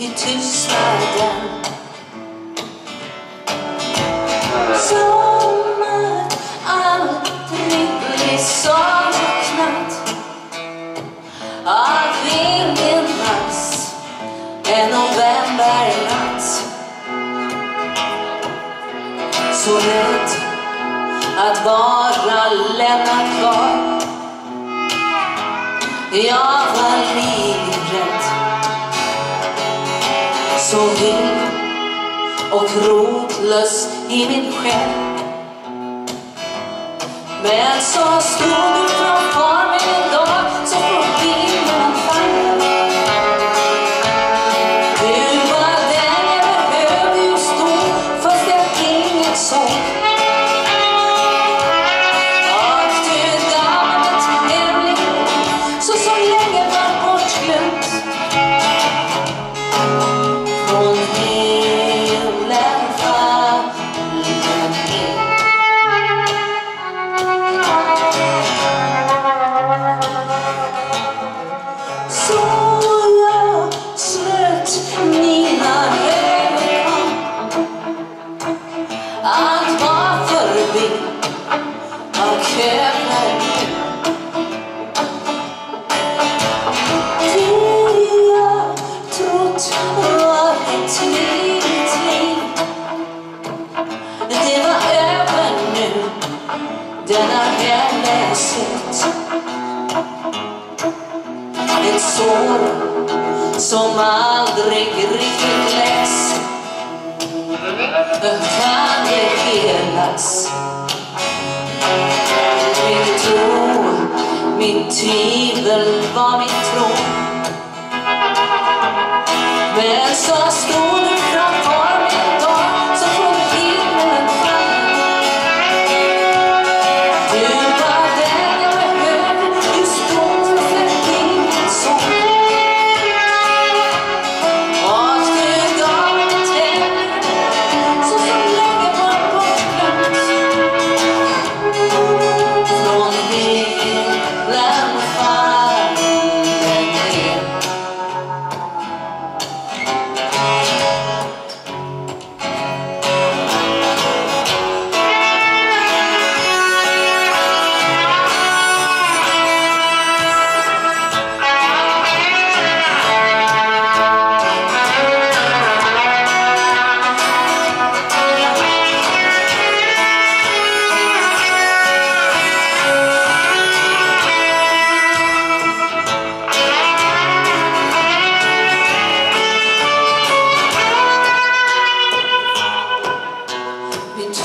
i tystnaden Som att aldrig bli saknat Av ingen alls en novembernatt Så rädd att vara lämnad kvar Jag var livrädd så vild och rotlös i min själ. Men så stod du framför Så jag slöt mina som aldrig riktigt läks kan det helas. Min tro, min tvivel var min tro. Men så stor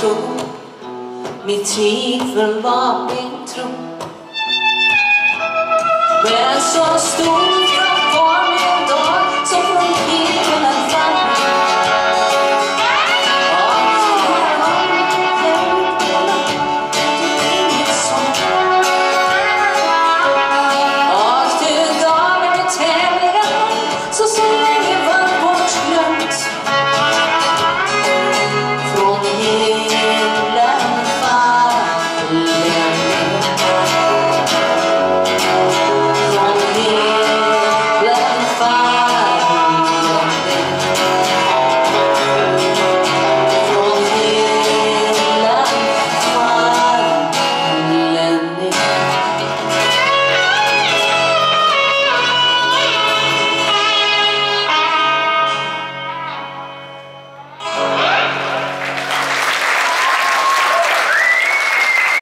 tro. Mitt tvivel var min tro. Men så stor